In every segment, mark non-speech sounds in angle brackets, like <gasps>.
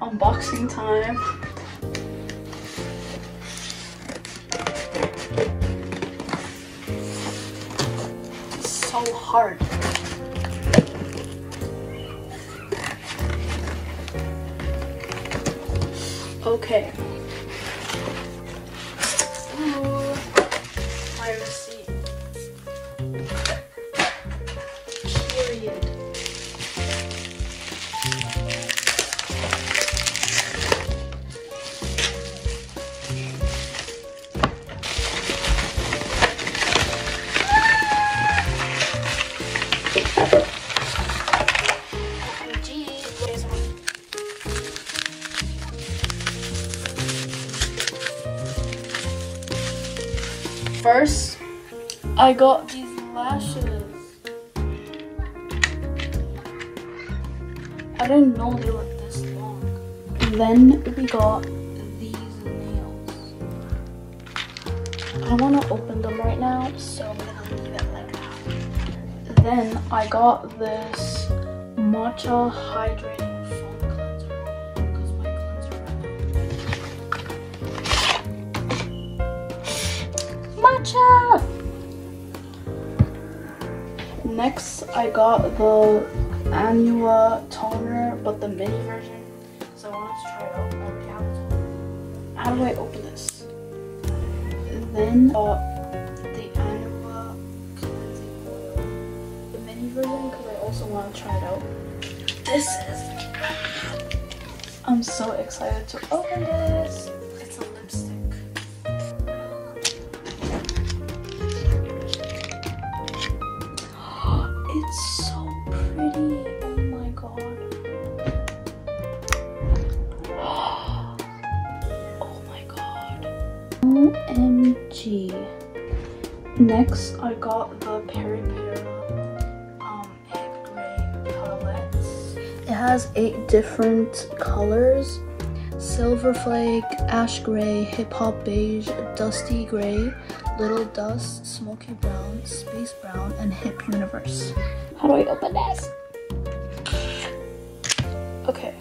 Unboxing time. It's so hard. Okay. First, I got these lashes. I didn't know they were this long. Then we got these nails. I want to open them right now, so I'm gonna leave it like that. Then I got this matcha hydrating foam Matcha! Next, I got the Anua toner, but the mini version. So I wanted to try it out. How do I open this? Then, uh, the Anua cleansing oil. The mini version, because I also want to try it out. This is. I'm so excited to open this. OMG. Next, I got the Peripera um, egg gray. It has eight different colors. Silver flake, ash gray, hip hop beige, dusty gray, little dust, smoky brown, space brown, and hip universe. How do I open this? Okay.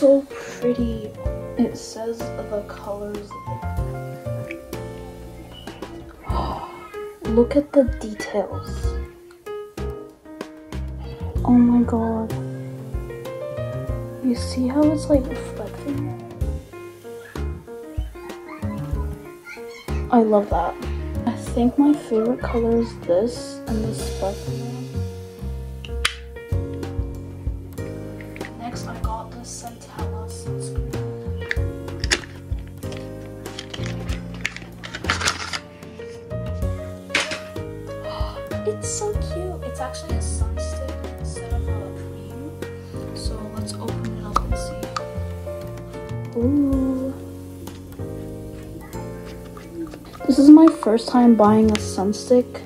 So pretty. It says the colors. <gasps> Look at the details. Oh my god. You see how it's like reflecting? I love that. I think my favorite color is this and the sparkly This is my first time buying a sunstick,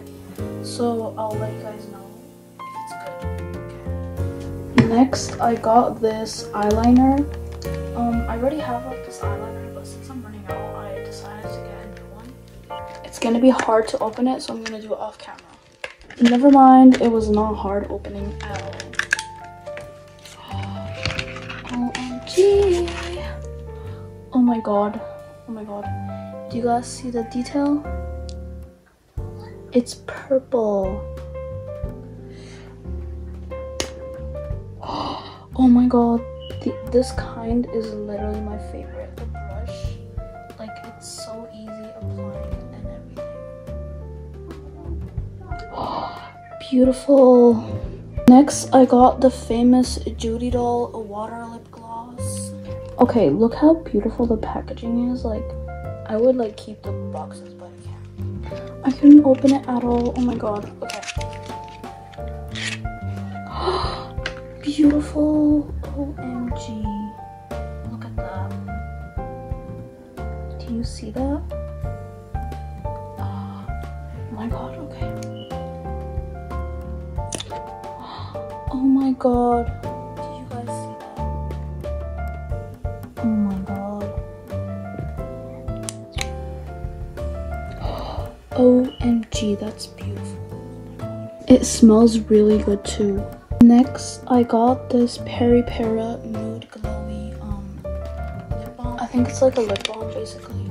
so I'll let you guys know if it's good. Okay. Next, I got this eyeliner. Um, I already have like this eyeliner, but since I'm running out, I decided to get a new one. It's gonna be hard to open it, so I'm gonna do it off camera. Never mind, it was not hard opening at all. OMG. Oh my god. Oh my god. Do you guys see the detail? It's purple. <gasps> Oh my god. Th- this kind is literally my favorite. The brush, like it's so easy applying and everything. <gasps> Beautiful. Next, I got the famous Judydoll water lip gloss. Okay, look how beautiful the packaging is. Like, I would like keep the boxes, but I can't. I couldn't open it at all. Oh my god. Okay. <gasps> beautiful. OMG. Look at that. Do you see that? <gasps> <gasps> Oh my god, okay. Oh my god. Smells really good too. Next, I got this Peripera Nude Glowy um, lip balm. I think it's like a lip balm basically.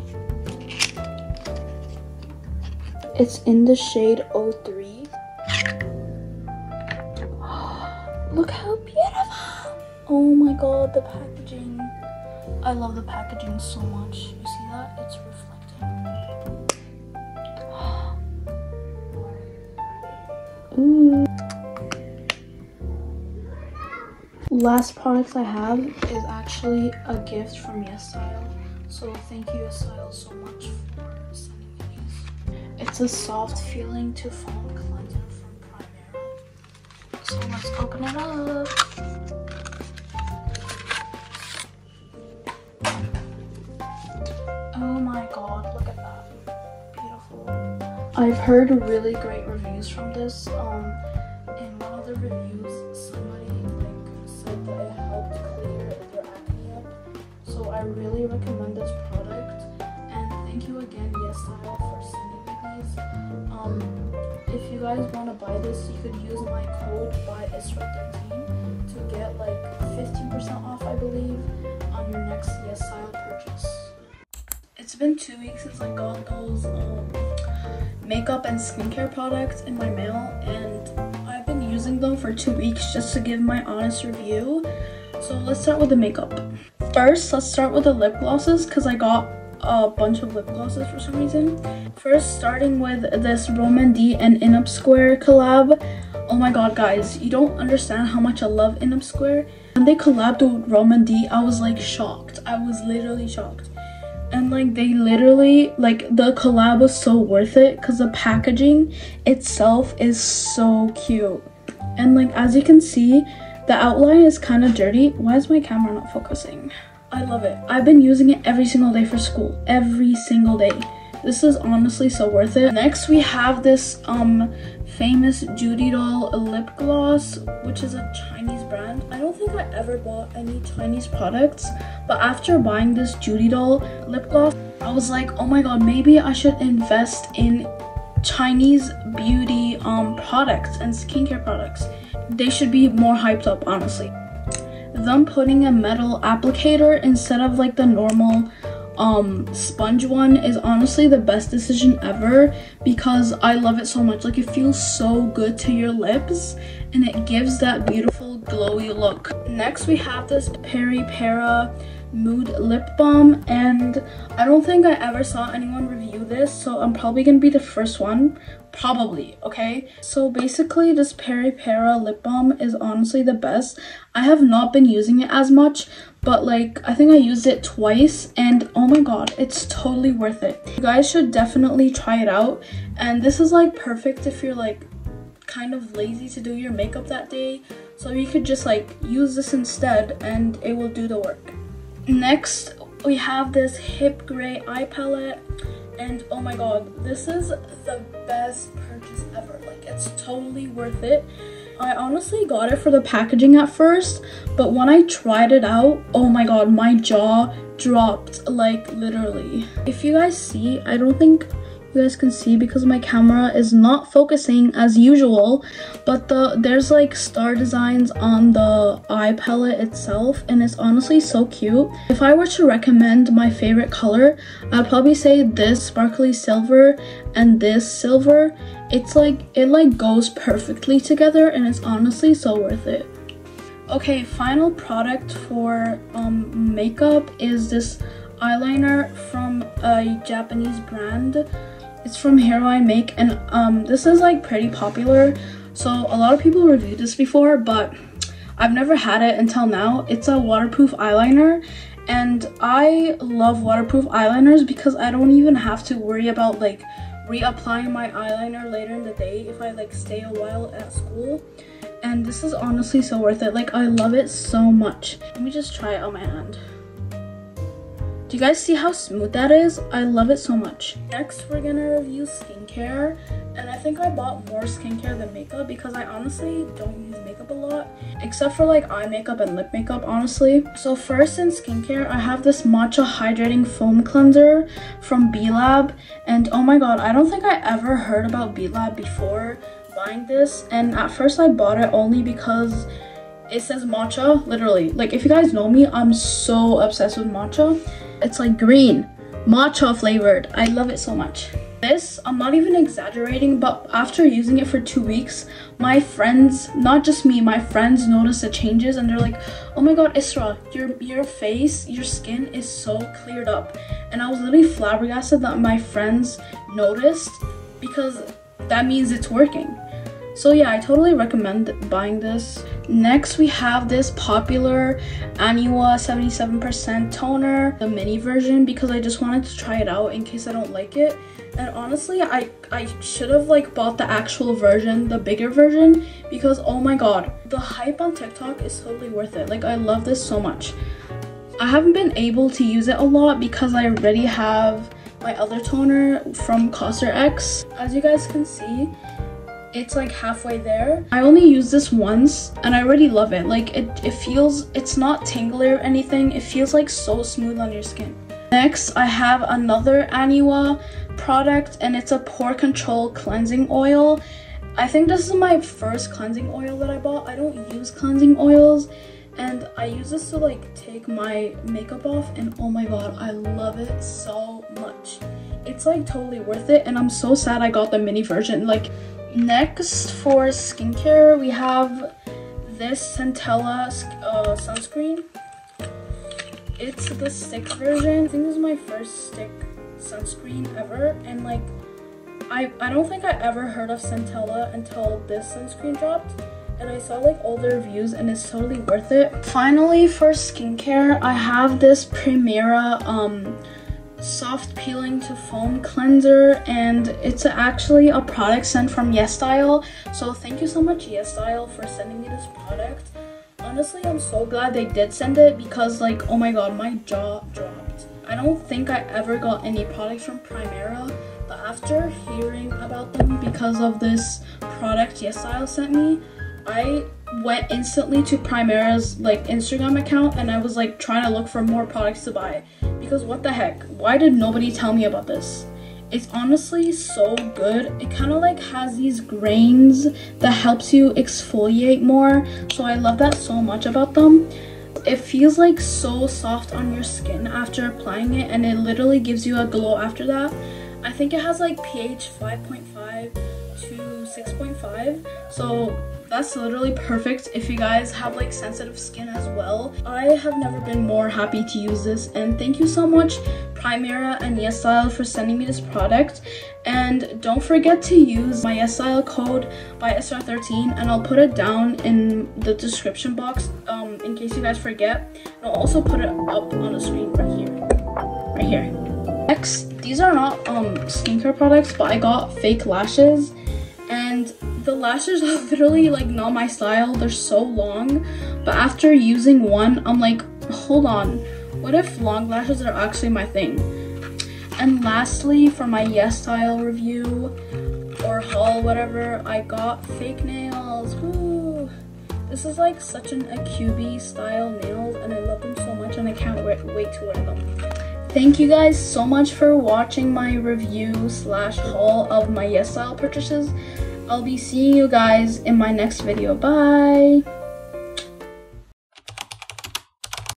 It's in the shade 03. <gasps> Look how beautiful! Oh my god, the packaging. I love the packaging so much. Ooh. Last product I have is actually a gift from YesStyle. So thank you YesStyle so much for sending me these. It's a soft feeling to foam cleanser from Primera. So let's open it up. Oh my god, look at that. Beautiful. I've heard really great reviews from this. Um, in one of the reviews, somebody like said that it helped clear their acne up. So I really recommend this product. And thank you again, YesStyle, for sending me these. Um, if you guys want to buy this, you could use my code by Isra13 to get like 15% off, I believe, on your next YesStyle purchase. It's been two weeks since I got those. Um, makeup and skincare products in my mail and I've been using them for two weeks just to give my honest review. So let's start with the makeup. First, let's start with the lip glosses because I got a bunch of lip glosses for some reason. First, starting with this Rom&nd and Inapsquare collab. Oh my god, guys, you don't understand how much I love Inapsquare. When they collabed with Rom&nd, I was like shocked. I was literally shocked and like they literally like the collab was so worth it because the packaging itself is so cute. And like as you can see the outline is kind of dirty. Why is my camera not focusing? I love it. I've been using it every single day for school. Every single day. This is honestly so worth it. Next we have this um famous Judydoll lip gloss, which is a Chinese brand. I don't think I ever bought any Chinese products, but after buying this Judydoll lip gloss, I was like, oh my god, maybe I should invest in Chinese beauty um, products and skincare products. They should be more hyped up, honestly. Them putting a metal applicator instead of like the normal um sponge one is honestly the best decision ever because i love it so much. Like it feels so good to your lips and it gives that beautiful glowy look. Next we have this Peripera mood lip balm and i don't think i ever saw anyone review this so i'm probably gonna be the first one. Probably okay? So basically this Peripera lip balm is honestly the best. I have not been using it as much but like i think i used it twice and oh my god it's totally worth it. You guys should definitely try it out and this is like perfect if you're like kind of lazy to do your makeup that day so you could just like use this instead and it will do the work next we have this hip gray eye palette and oh my god this is the best purchase ever like it's totally worth it I honestly got it for the packaging at first, but when I tried it out, oh my god, my jaw dropped, like literally. If you guys see, I don't think you guys can see because my camera is not focusing as usual but the there's like star designs on the eye palette itself and it's honestly so cute. If i were to recommend my favorite color i'd probably say this sparkly silver and this silver. It's like it like goes perfectly together and it's honestly so worth it. Okay final product for um makeup is this eyeliner from a japanese brand it's from Heroine Make and um, this is like pretty popular. So a lot of people reviewed this before, but I've never had it until now. It's a waterproof eyeliner and I love waterproof eyeliners because I don't even have to worry about like reapplying my eyeliner later in the day if I like stay a while at school. And this is honestly so worth it. Like I love it so much. Let me just try it on my hand. Do you guys see how smooth that is? I love it so much. Next, we're gonna review skincare. And I think I bought more skincare than makeup because I honestly don't use makeup a lot. Except for like eye makeup and lip makeup, honestly. So first in skincare, I have this Matcha Hydrating Foam Cleanser from B:Lab. And oh my god, I don't think I ever heard about B:Lab before buying this. And at first I bought it only because it says matcha, literally. Like if you guys know me, I'm so obsessed with matcha. It's like green, matcha flavored. I love it so much. This, I'm not even exaggerating, but after using it for two weeks, my friends, not just me, my friends notice the changes and they're like, oh my god, Isra, your, your face, your skin is so cleared up. And I was literally flabbergasted that my friends noticed because that means it's working. So yeah, I totally recommend buying this. Next, we have this popular Anua 77% toner, the mini version, because I just wanted to try it out in case I don't like it. And honestly, I, I should have like bought the actual version, the bigger version, because oh my god, the hype on TikTok is totally worth it. Like I love this so much. I haven't been able to use it a lot because I already have my other toner from Cosrx. As you guys can see, it's like halfway there. I only use this once and I already love it. Like it, it feels, it's not tingly or anything. It feels like so smooth on your skin. Next, I have another Anua product and it's a pore control cleansing oil. I think this is my first cleansing oil that I bought. I don't use cleansing oils and I use this to like take my makeup off and oh my god, I love it so much. It's like totally worth it and I'm so sad I got the mini version. Like Next, for skincare, we have this Centella uh, sunscreen. It's the stick version. I think this is my first stick sunscreen ever. And like, I, I don't think I ever heard of Centella until this sunscreen dropped. And I saw like all the reviews and it's totally worth it. Finally, for skincare, I have this Primera um, soft peeling to foam cleanser and it's actually a product sent from YesStyle so thank you so much YesStyle for sending me this product. Honestly i'm so glad they did send it because like oh my god my jaw dropped. I don't think i ever got any products from primera but after hearing about them because of this product YesStyle sent me i went instantly to primera's like instagram account and i was like trying to look for more products to buy because what the heck? Why did nobody tell me about this? It's honestly so good. It kind of like has these grains that helps you exfoliate more. So I love that so much about them. It feels like so soft on your skin after applying it and it literally gives you a glow after that. I think it has like pH 5.5 to 6.5. So that's literally perfect if you guys have like sensitive skin as well. I have never been more happy to use this and thank you so much Primera and YesStyle for sending me this product. And don't forget to use my YesStyle code by SR13 and I'll put it down in the description box um, in case you guys forget. And I'll also put it up on the screen right here. Right here. Next, these are not um, skincare products, but I got fake lashes the lashes are literally like not my style. They're so long. But after using one i'm like hold on. What if long lashes are actually my thing? And lastly for my YesStyle review or haul whatever i got fake nails. Woo. this is like such an Acubi style nails and i love them so much and i can't wait, to wear them. Thank you guys so much for watching my review slash haul of my YesStyle purchases. I'll be seeing you guys in my next video. Bye!